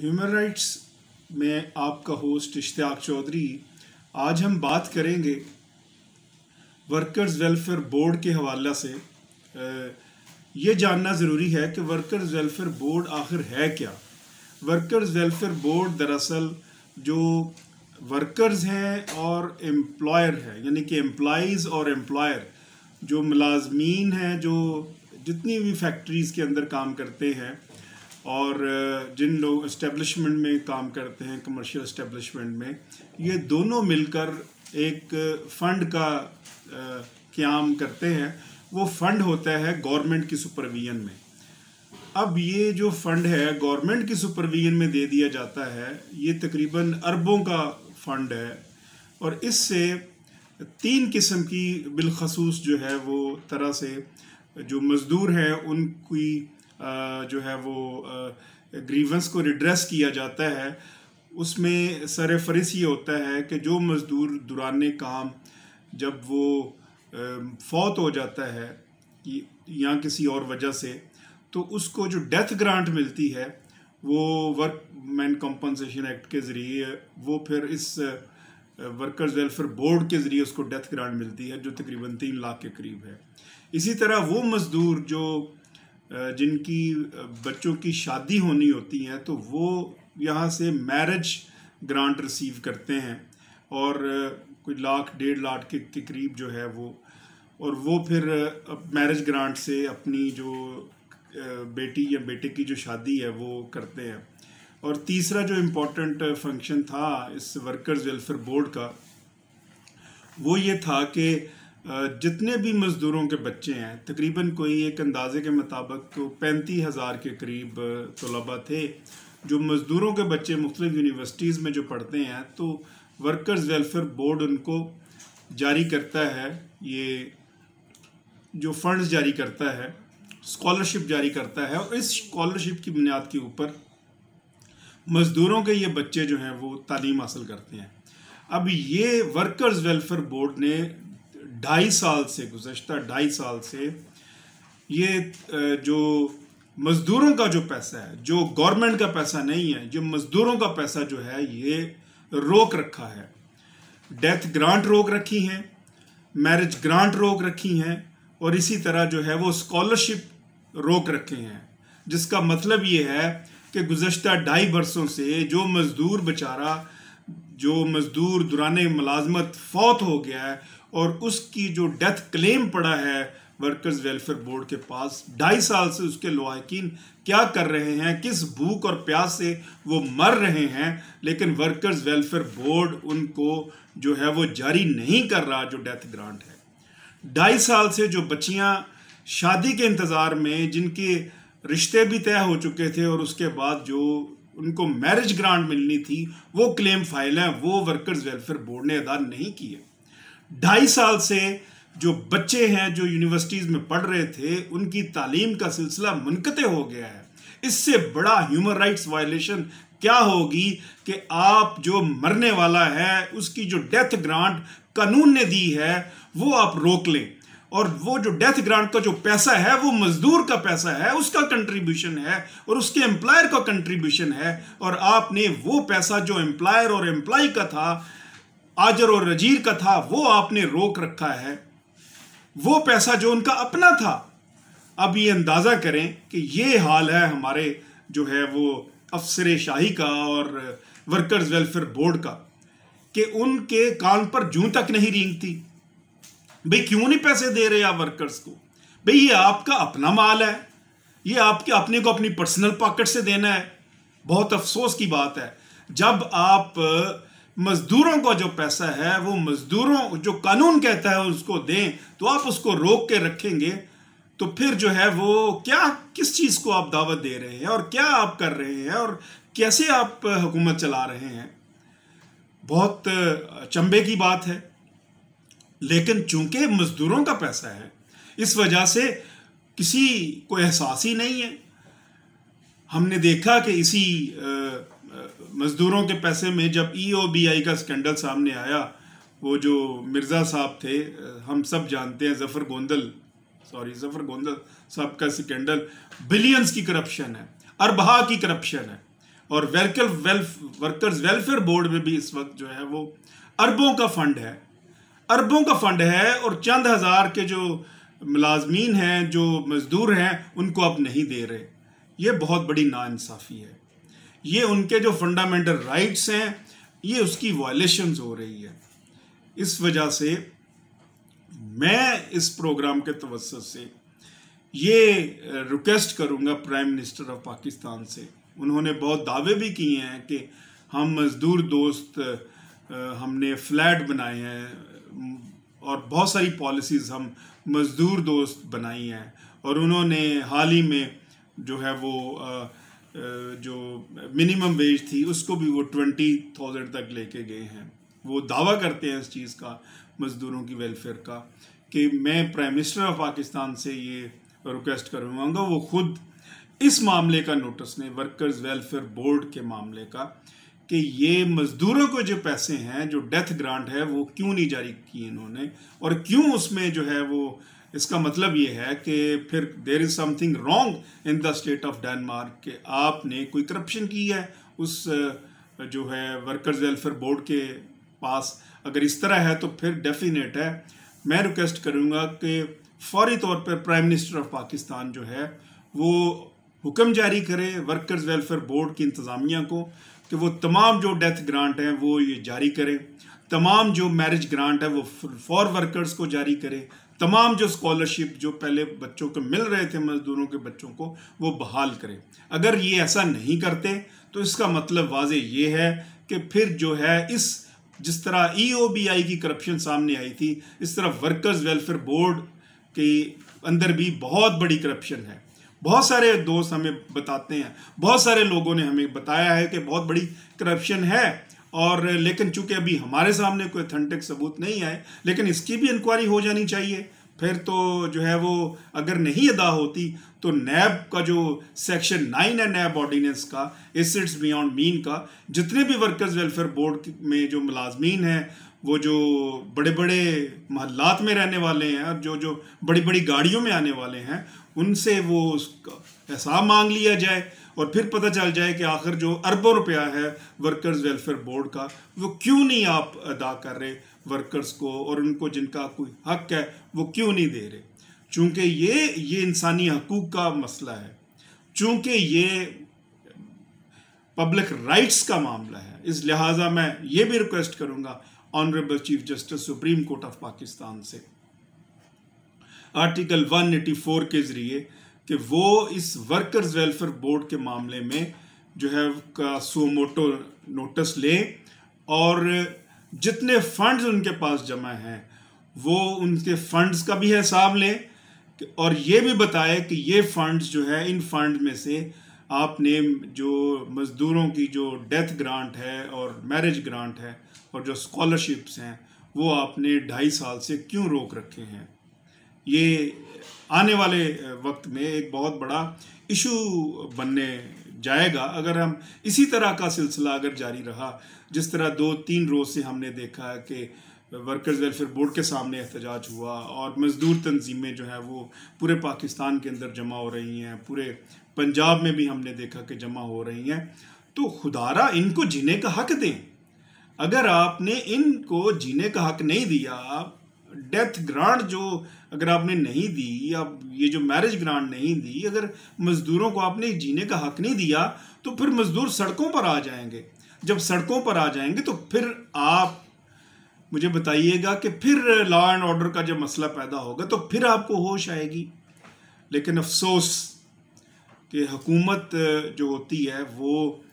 Human rights में आपका host Ishtiyaq Chaudhary, आज हम बात करेंगे वर्कर्स वेलफेयर बोर्ड के हवाला से। ये जानना ज़रूरी है कि वर्कर्स वेलफेयर बोर्ड आखिर है क्या? वर्कर्स वेलफेयर बोर्ड दरअसल जो वर्कर्स हैं और एम्प्लॉयर है, यानी कि एम्प्लॉज़ और एम्प्लॉयर जो मुलाजमीन हैं, जो जितनी भी फैक्ट्रीज़ के अंदर काम करते हैं और जिन लोग इस्टेब्लिशमेंट में काम करते हैं कमर्शियल इस्टेब्लिशमेंट में, ये दोनों मिलकर एक फ़ंड का क्याम करते हैं। वो फ़ंड होता है गवर्नमेंट की सुपरविजन में। अब ये जो फ़ंड है गवर्नमेंट की सुपरविजन में दे दिया जाता है। ये तकरीबन अरबों का फ़ंड है। और इससे तीन किस्म की बिलखसूस जो है, वो तरह से जो मज़दूर हैं, उनकी जो है वो ग्रीवेंस को रिड्रेस किया जाता है। उसमें सर फरिस ये होता है कि जो मज़दूर दुरान काम, जब वो फौत हो जाता है या किसी और वजह से तो उसको जो डेथ ग्रांट मिलती है, वो वर्क मैन कॉम्पनसेशन एक्ट के ज़रिए, वो फिर इस वर्कर्स वेलफेयर बोर्ड के ज़रिए उसको डेथ ग्रांट मिलती है, जो तकरीबन तीन लाख के करीब है। इसी तरह वो मज़दूर जो जिनकी बच्चों की शादी होनी होती है तो वो यहाँ से मैरिज ग्रांट रिसीव करते हैं। और कोई लाख डेढ़ लाख के, के करीब जो है वो और वो फिर मैरिज ग्रांट से अपनी जो बेटी या बेटे की जो शादी है वो करते हैं। और तीसरा जो इम्पोर्टेंट फ़ंक्शन था इस वर्कर्स वेलफेयर बोर्ड का वो ये था कि जितने भी मज़दूरों के बच्चे हैं, तकरीबन कोई एक अंदाजे के मुताबिक तो पैंतीस हज़ार के करीब तलबा थे। जो मज़दूरों के बच्चे मुख्तलिफ़ यूनिवर्सिटीज़ में जो पढ़ते हैं तो वर्कर्स वेलफेयर बोर्ड उनको जारी करता है। ये जो फंड्स जारी करता है स्कॉलरशिप जारी करता है और इस स्कॉलरशिप की बुनियाद के ऊपर मज़दूरों के ये बच्चे जो हैं, वो तालीम हासिल करते हैं। अब ये वर्कर्स वेलफेयर बोर्ड ने ढाई साल से, गुजशत ढाई साल से ये जो मज़दूरों का जो पैसा है, जो गवर्नमेंट का पैसा नहीं है, जो मज़दूरों का पैसा जो है, ये रोक रखा है। डेथ ग्रांट रोक रखी हैं, मैरिज ग्रांट रोक रखी हैं, और इसी तरह जो है वो स्कॉलरशिप रोक रखे हैं। जिसका मतलब ये है कि गुजशत ढाई बरसों से जो मज़दूर बेचारा, जो मज़दूर दुरान मुलाजमत फौत हो गया है और उसकी जो डेथ क्लेम पड़ा है वर्कर्स वेलफेयर बोर्ड के पास, ढाई साल से उसके लवाकिन क्या कर रहे हैं, किस भूख और प्यास से वो मर रहे हैं, लेकिन वर्कर्स वेलफेयर बोर्ड उनको जो है वो जारी नहीं कर रहा जो डेथ ग्रांट है। ढाई साल से जो बच्चियाँ शादी के इंतज़ार में, जिनके रिश्ते भी तय हो चुके थे और उसके बाद जो उनको मैरिज ग्रांट मिलनी थी, वो क्लेम फ़ाइल है, वो वर्कर्स वेलफेयर बोर्ड ने अदा नहीं किए। ढाई साल से जो बच्चे हैं, जो यूनिवर्सिटीज़ में पढ़ रहे थे, उनकी तालीम का सिलसिला मुनकते हो गया है। इससे बड़ा ह्यूमन राइट्स वायलेशन क्या होगी कि आप जो मरने वाला है, उसकी जो डेथ ग्रांट कानून ने दी है, वो आप रोक लें। और वो जो डेथ ग्रांट का जो पैसा है, वो मजदूर का पैसा है, उसका कंट्रीब्यूशन है और उसके एम्प्लॉयर का कंट्रीब्यूशन है। और आपने वो पैसा जो एम्प्लॉयर और एम्प्लॉय का था आजर और रजीर का था, वो आपने रोक रखा है। वो पैसा जो उनका अपना था। अब ये अंदाज़ा करें कि ये हाल है हमारे जो है वो अफसर शाही का और वर्कर्स वेलफेयर बोर्ड का, कि उनके कान पर जूं तक नहीं थी। भाई क्यों नहीं पैसे दे रहे आप वर्कर्स को? भाई ये आपका अपना माल है। ये आपके अपने को अपनी पर्सनल पॉकेट से देना है। बहुत अफसोस की बात है। जब आप मजदूरों का जो पैसा है, वो मजदूरों जो कानून कहता है उसको दें तो आप उसको रोक के रखेंगे तो फिर जो है वो क्या, किस चीज़ को आप दावत दे रहे हैं और क्या आप कर रहे हैं और कैसे आप हुकूमत चला रहे हैं? बहुत चंबे की बात है। लेकिन चूँकि मजदूरों का पैसा है, इस वजह से किसी को एहसास ही नहीं है। हमने देखा कि इसी मज़दूरों के पैसे में जब ई ओ बी आई का स्कैंडल सामने आया, वो जो मिर्ज़ा साहब थे, हम सब जानते हैं, जफ़र गोंदल सॉरी जफ़र गोंदल साहब का स्कैंडल बिलियंस की करप्शन है अरबहा की करप्शन है, और वर्कर वेल्फ वर्कर्स वेलफेयर बोर्ड में भी इस वक्त जो है वो अरबों का फंड है। अरबों का फंड है और चंद हज़ार के जो मुलाजमीन हैं, जो मजदूर हैं, उनको अब नहीं दे रहे। ये बहुत बड़ी नाइंसाफ़ी है। ये उनके जो फंडामेंटल राइट्स हैं, ये उसकी वायलेशन हो रही है। इस वजह से मैं इस प्रोग्राम के तवसत से ये रिक्वेस्ट करूँगा प्राइम मिनिस्टर ऑफ़ पाकिस्तान से। उन्होंने बहुत दावे भी किए हैं कि हम मज़दूर दोस्त हमने फ्लैट बनाए हैं, और बहुत सारी पॉलिसीज़ हम मज़दूर दोस्त बनाई हैं। और उन्होंने हाल ही में जो है वो जो मिनिमम वेज थी, उसको भी वो ट्वेंटी थाउज़ेंड तक लेके गए हैं। वो दावा करते हैं इस चीज़ का, मज़दूरों की वेलफेयर का, कि मैं प्राइम मिनिस्टर ऑफ़ पाकिस्तान से ये रिक्वेस्ट करूँगा वो खुद इस मामले का नोटिस ने वर्कर्स वेलफेयर बोर्ड के मामले का, कि ये मजदूरों को जो पैसे हैं, जो डेथ ग्रांट है, वो क्यों नहीं जारी की इन्होंने? और क्यों उसमें जो है वो इसका मतलब ये है कि फिर there is something wrong in the state of Denmark कि आपने कोई करप्शन की है उस जो है वर्कर्स वेलफेयर बोर्ड के पास। अगर इस तरह है तो फिर डेफिनेट है। मैं रिक्वेस्ट करूँगा कि फौरी तौर पर प्राइम मिनिस्टर ऑफ़ पाकिस्तान जो है, वो हुक्म जारी करे वर्कर्स वेलफेयर बोर्ड की इंतज़ामिया को कि वो तमाम जो डेथ ग्रांट हैं वो ये जारी करें। तमाम जो मैरिज ग्रांट है वो फॉर वर्कर्स को जारी करें। तमाम जो स्कॉलरशिप जो पहले बच्चों को मिल रहे थे, मजदूरों के बच्चों को, वो बहाल करें। अगर ये ऐसा नहीं करते तो इसका मतलब वाज ये है कि फिर जो है, इस, जिस तरह ई e की करप्शन सामने आई थी, इस तरह वर्कर्स वेलफेयर बोर्ड के अंदर भी बहुत बड़ी करप्शन है। बहुत सारे दोस्त हमें बताते हैं, बहुत सारे लोगों ने हमें बताया है कि बहुत बड़ी करप्शन है। और, लेकिन चूँकि अभी हमारे सामने कोई अथेंटिक सबूत नहीं आए, लेकिन इसकी भी इंक्वायरी हो जानी चाहिए। फिर तो जो है वो अगर नहीं अदा होती तो नैब का जो सेक्शन नाइन है, नैब ऑर्डिनेंस का एसिड्स बियॉन्ड मीन का, जितने भी वर्कर्स वेलफेयर बोर्ड में जो मुलाजमीन हैं, वो जो बड़े बड़े महल्लात में रहने वाले हैं, और जो जो बड़ी बड़ी गाड़ियों में आने वाले हैं, उनसे वो उसका हिसाब मांग लिया जाए। और फिर पता चल जाए कि आखिर जो अरबों रुपया है वर्कर्स वेलफेयर बोर्ड का, वो क्यों नहीं आप अदा कर रहे वर्कर्स को और उनको जिनका कोई हक है, वो क्यों नहीं दे रहे? चूँकि ये ये इंसानी हकूक का मसला है। चूँकि ये पब्लिक राइट्स का मामला है। इस लिहाजा मैं ये भी रिक्वेस्ट करूँगा honourable chief justice supreme court of Pakistan से। आर्टिकल 184 के ज़रिए कि वो इस वर्कर्स वेलफेयर बोर्ड के मामले में जो है का सोमोटो नोटिस ले और जितने फंड्स उनके पास जमा हैं, वो उनके फंड्स का भी हिसाब लें और ये भी बताए कि ये फंड्स जो है, इन फंड में से आपने जो मज़दूरों की जो डेथ ग्रांट है और मैरिज ग्रांट है और जो स्कॉलरशिप्स हैं, वो आपने ढाई साल से क्यों रोक रखे हैं? ये आने वाले वक्त में एक बहुत बड़ा इशू बनने जाएगा। अगर हम इसी तरह का सिलसिला अगर जारी रहा, जिस तरह दो तीन रोज़ से हमने देखा है कि वर्कर्स वेलफेयर बोर्ड के सामने एहतजाज हुआ और मज़दूर तंजीमें जो हैं वो पूरे पाकिस्तान के अंदर जमा हो रही हैं, पूरे पंजाब में भी हमने देखा कि जमा हो रही हैं। तो खुदारा इनको जीने का हक दें। अगर आपने इनको जीने का हक नहीं दिया डेथ ग्रांट जो अगर आपने नहीं दी, या ये जो मैरिज ग्रांट नहीं दी, अगर मजदूरों को आपने जीने का हक नहीं दिया तो फिर मजदूर सड़कों पर आ जाएँगे। जब सड़कों पर आ जाएँगे तो फिर आप, मुझे बताइएगा कि फिर लॉ एंड ऑर्डर का जब मसला पैदा होगा तो फिर आपको होश आएगी। लेकिन अफसोस कि हुकूमत जो होती है, वो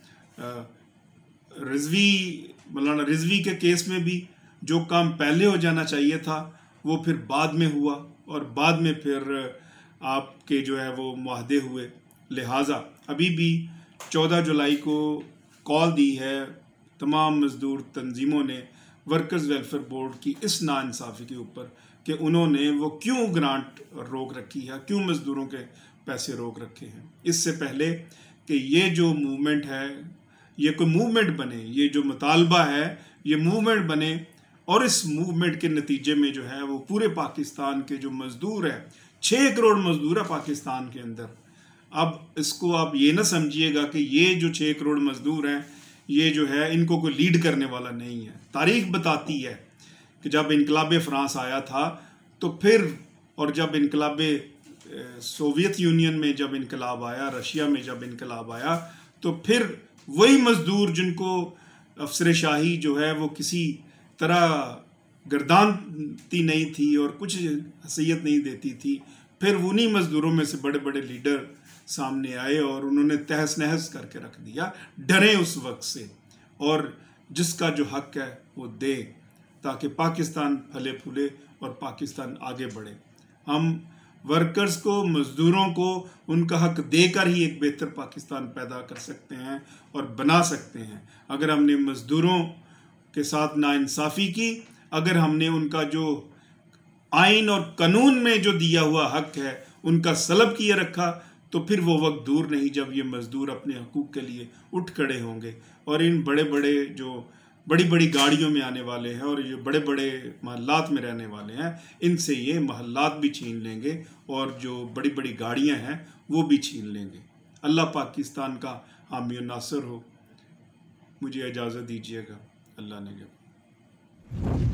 रिजवी, मौलाना रिजवी के केस में भी जो काम पहले हो जाना चाहिए था, वो फिर बाद में हुआ और बाद में फिर आपके जो है वो माहदे हुए। लिहाजा अभी भी चौदह जुलाई को कॉल दी है तमाम मज़दूर तंजीमों ने, वर्कर्स वेलफेयर बोर्ड की इस नाानसाफ़ी के ऊपर कि उन्होंने वो क्यों ग्रांट रोक रखी है, क्यों मज़दूरों के पैसे रोक रखे हैं। इससे पहले कि ये जो मूवमेंट है, ये कोई मूवमेंट बने, ये जो मुतालबा है, ये मूवमेंट बने और इस मूवमेंट के नतीजे में जो है वो पूरे पाकिस्तान के जो मजदूर हैं छः करोड़ मजदूर है पाकिस्तान के अंदर। अब इसको आप ये ना समझिएगा कि ये जो छः करोड़ मजदूर हैं, ये जो है इनको कोई लीड करने वाला नहीं है। तारीख बताती है कि जब इनकलाब फ्रांस आया था तो फिर और जब इनकलाब सोवियत यूनियन में जब इनकलाब आया, रशिया में जब इनकलाब आया तो फिर वही मज़दूर जिनको अफसर शाही जो है वो किसी तरह गर्दानती नहीं थी और कुछ हसीयत नहीं देती थी। फिर उन्हीं मज़दूरों में से बड़े बड़े लीडर सामने आए और उन्होंने तहस नहस करके रख दिया, डरे उस वक्त से। और जिसका जो हक है, वो दे, ताकि पाकिस्तान फले फूले और पाकिस्तान आगे बढ़े। हम वर्कर्स को, मज़दूरों को उनका हक देकर ही एक बेहतर पाकिस्तान पैदा कर सकते हैं और बना सकते हैं। अगर हमने मज़दूरों के साथ नाइंसाफ़ी की, अगर हमने उनका जो आइन और कानून में जो दिया हुआ हक है, उनका सलब किए रखा तो फिर वो वक्त दूर नहीं जब ये मज़दूर अपने हकूक़ के लिए उठ खड़े होंगे। और इन बड़े बड़े जो बड़ी बड़ी गाड़ियों में आने वाले हैं और ये बड़े बड़े महल्लात में रहने वाले हैं, इनसे ये महल्लात भी छीन लेंगे और जो बड़ी बड़ी गाड़ियाँ हैं, वो भी छीन लेंगे। अल्लाह पाकिस्तान का हामी नासर हो। मुझे इजाज़त दीजिएगा। अल्लाह ने जब